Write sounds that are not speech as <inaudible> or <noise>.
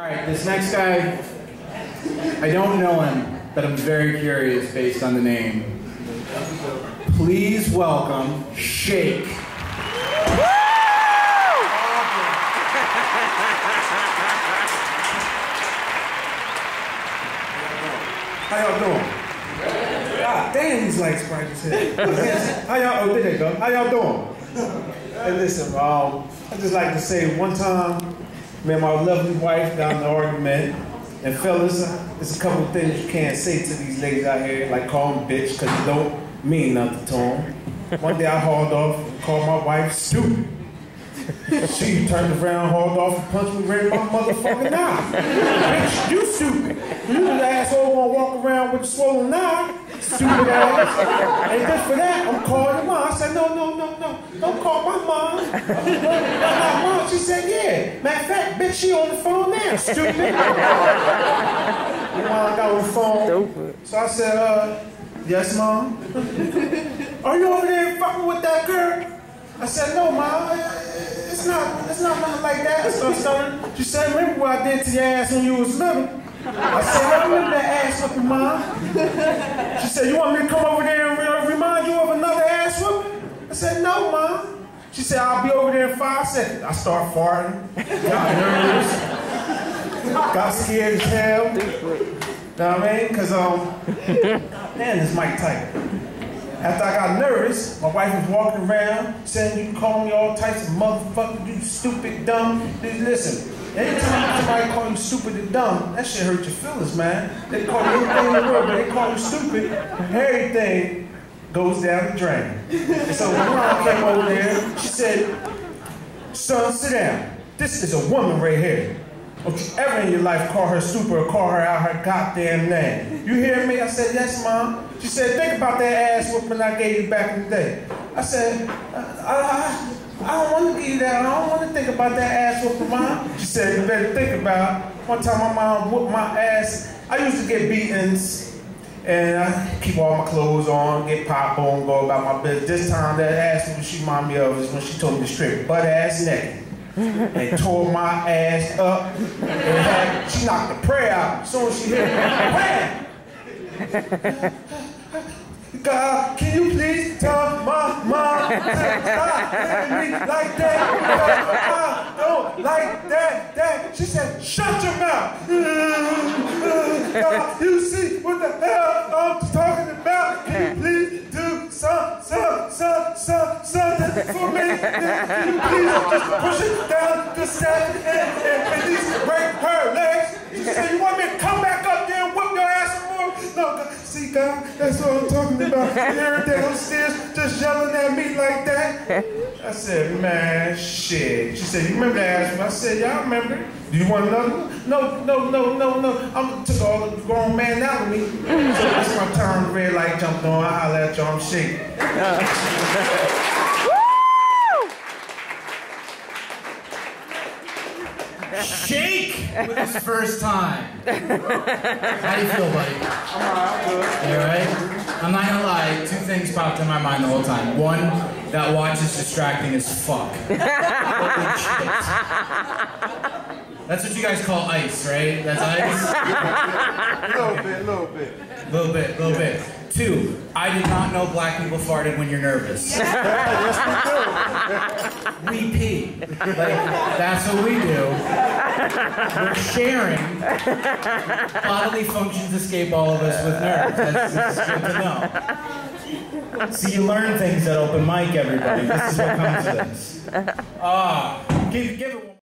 right, this next guy, I don't know him, but I'm very curious based on the name. Please welcome Shake. How y'all doing? God damn, these lights bright as hell. How y'all, oh, there they go. How y'all doing? Hey, listen, um, I just like to say one time, me and my lovely wife in an argument. And fellas, there's a couple of things you can't say to these ladies out here, like call them bitch, because it don't mean nothing to them. One day I hauled off and called my wife stupid. She turned around, hauled off, and punched me right in my motherfucking eye. Bitch, you stupid. You the asshole gonna walk around with a swollen eye, stupid ass. And just for that, I'm calling your mom. I said, no, no, no, no, don't call my mom. My mom, she said, yeah. Matter of fact, bitch, she on the phone now, stupid. <laughs> Your mom got on the phone. Stupid. So I said, uh, yes, mom. <laughs> Are you over there fucking with that girl? I said, no, mom. It's not, it's not nothing like that. I started stuttering. She said, remember what I did to your ass when you was little? I said, I remember that ass whooping, mom. She said, you want me to come over there and re- remind you of another ass whooping? I said, no, mom. She said, I'll be over there in five seconds. I start farting, got nervous, got scared as hell. Know what I mean? Because, um, man, this Mike Tyson. After I got nervous, my wife was walking around saying, you call me all types of motherfucker, you stupid, dumb. Listen, anytime somebody call you stupid and dumb, that shit hurt your feelings, man. They call you anything in the world, but they call you stupid, everything goes down the drain. And so when mom came over there, she said, son, sit down. This is a woman right here. Don't you ever in your life call her super or call her out her goddamn name. You hear me? I said, yes, mom. She said, think about that ass whooping I gave you back in the day. I said, I, I, I don't want to give you that. I don't want to think about that ass whooping, mom. She said, you better think about it. One time my mom whooped my ass. I used to get beatings and I keep all my clothes on, get pop on, go about my business. This time that ass whooping she reminded me of is when she told me to strip butt ass naked <laughs> and tore my ass up. And had, she knocked the prayer out. So when she hit me! God, can you please tell my mom to stop hitting me like that? I don't like that, that. She said, shut your mouth. <laughs> God, you see what hell I'm talking about? Can you please do some, some, some, some, something for me? Can you please just push it down the step and, and, and at least break her legs? She said, you want me to come back up there and whip your ass some more? No, see, God, that's what I'm talking about. Every day downstairs I said, man, shit. She said, you remember that? I said, yeah, I remember. Do you want another one? No, no, no, no, no. I took all the grown man out of me. So that's my time the red light jumped on. I holler at y'all, I'm shaking. Shake with his first time. How do you feel, buddy? I'm alright, good. You alright? I'm not gonna lie, two things popped in my mind the whole time. One, that watch is distracting as fuck. <laughs> That's what you guys call ice, right? That's ice? A <laughs> little bit, a little bit. little bit, little bit. Two, I did not know black people farted when you're nervous. <laughs> yes, we pee. Like, that's what we do. We're sharing. Bodily functions escape all of us with nerves. That's, that's good to know. See, you learn things at open mic, everybody. This is what comes of this. <laughs> Ah, give, give it.